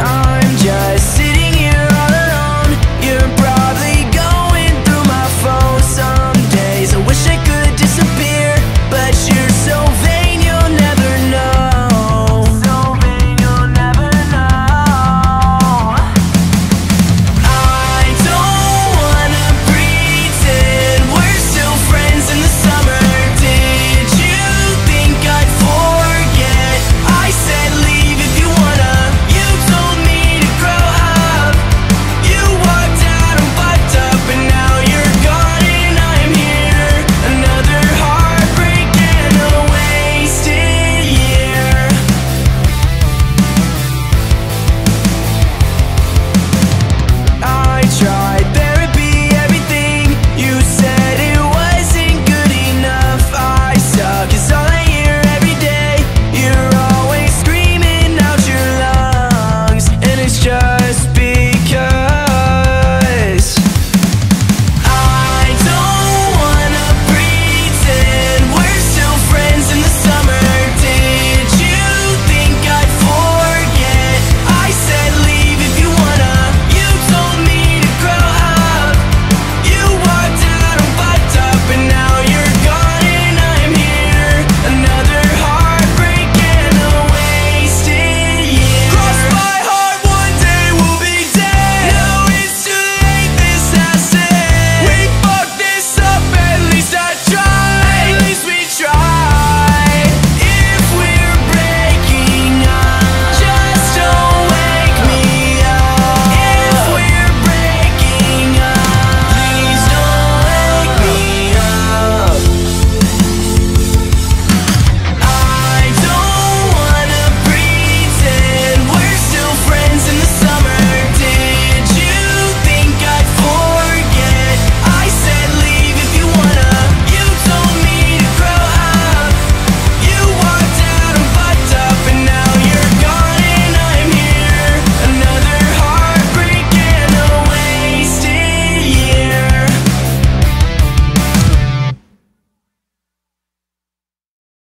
I'm just try